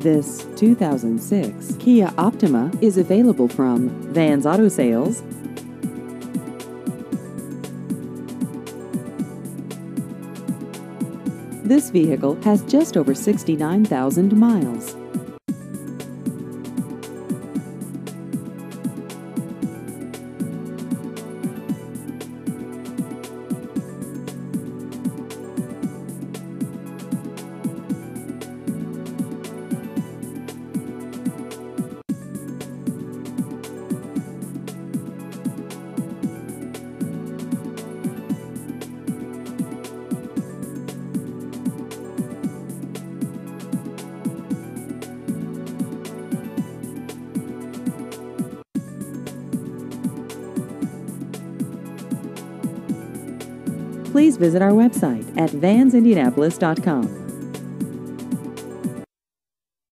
This 2006 Kia Optima is available from Vans Auto Sales. This vehicle has just over 69,000 miles. Please visit our website at vansindianapolis.com.